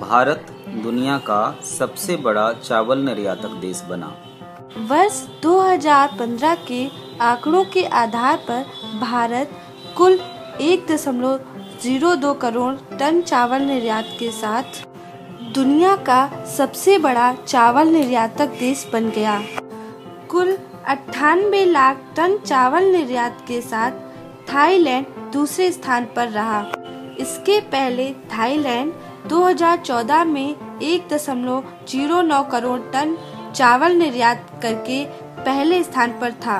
भारत दुनिया का सबसे बड़ा चावल निर्यातक देश बना। वर्ष 2015 के आंकड़ों के आधार पर भारत कुल 1.02 करोड़ टन चावल निर्यात के साथ दुनिया का सबसे बड़ा चावल निर्यातक देश बन गया। कुल अट्ठानबे लाख टन चावल निर्यात के साथ थाईलैंड दूसरे स्थान पर रहा। इसके पहले थाईलैंड 2014 में एक दशमलव ज़ीरो नौ करोड़ टन चावल निर्यात करके पहले स्थान पर था।